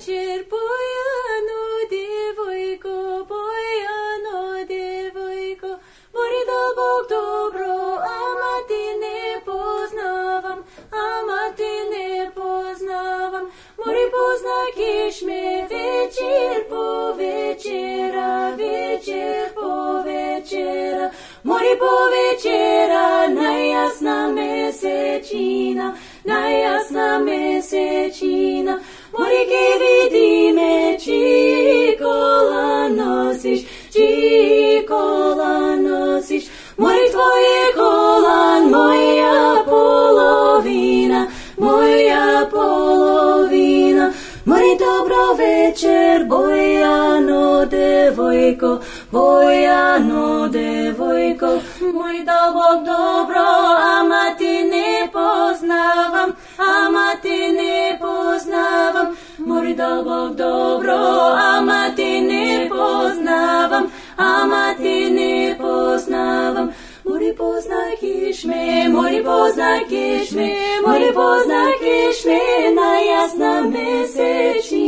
Cerboiano de vojko, bojano de vojko, mori da Bog dobro, ama ti ne poznavam, ama ti ne poznavam, mori poznakiš me večer po večera, večer po večera, mori po večera, najjasna mesečina, najjasna mesečina, вечер, Бојано, девојко, Бојано, девојко, мој дълбок добро, ама ти не познавам, ама ти не познавам, мој дълбок добро, ама ти не познавам, ама ти не познавам, Мори познакиш ме, мори познакиш ме, мори познакиш ме, најасна месечи.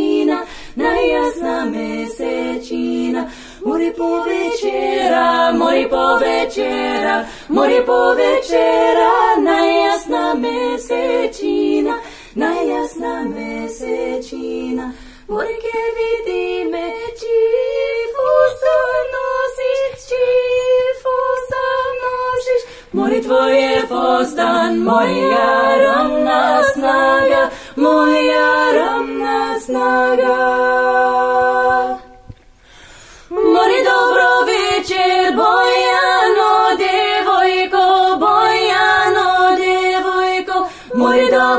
Mesečina. Mori po večera, mori po večera, mori po večera, najjasna mesečina, najjasna mesečina. Mori ke vidi me, čifusa nosiš, čifusa nosiš. Mori tvoje postan, moja ravna snaga, moja ravna snaga.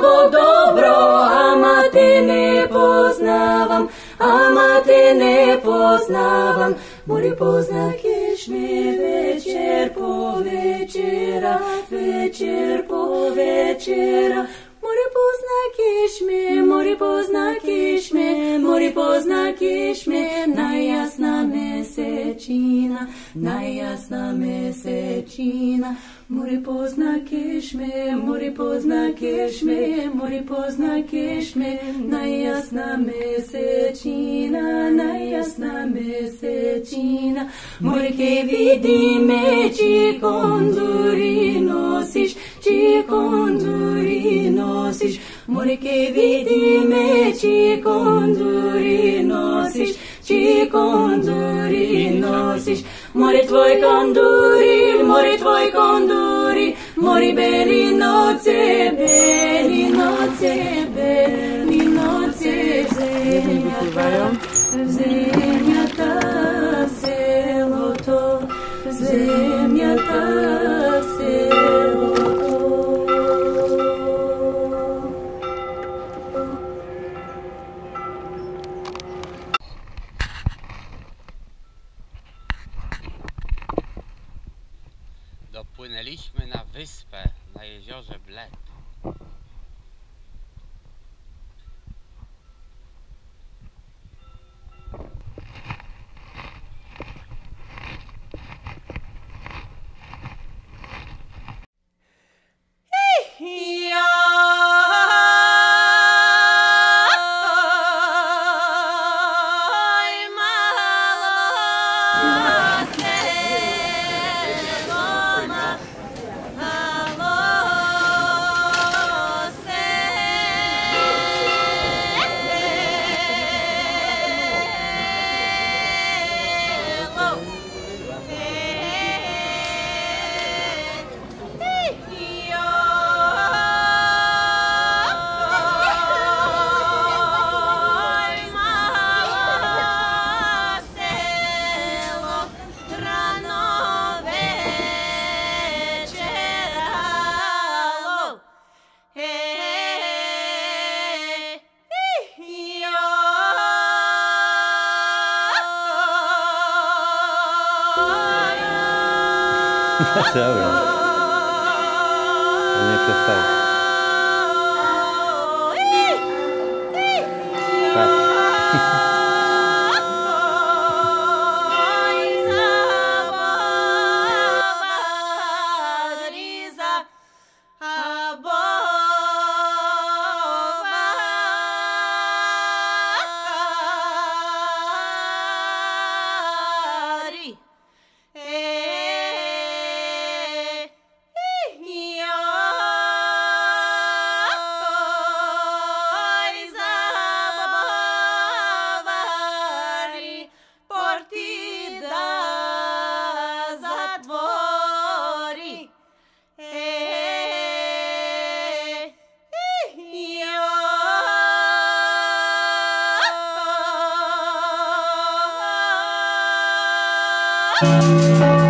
Bog dobro, ama te ne poznavam, ama te ne poznavam, mori poznakeš me večer po večera, večer po večera, Mori poznakiš me, mori poznakiš me, mori poznakiš me, najjasna mesečina, najjasna mesečina. Mori poznakiš me, mori poznakiš me, mori poznakiš me, najjasna mesečina, najjasna mesečina. Mori ke vidi me, či konduri nosiš, či konduri nosiš, mori ke vidi me, či konduri nosiš, či konduri nosiš, mori tvoj konduri, mori tvoj konduri, mori beli noce, beli noce, beli noce, zemlja ta, zemlja ta, selo to, zemlja na jeziorze A minha perfeita. Hey. Música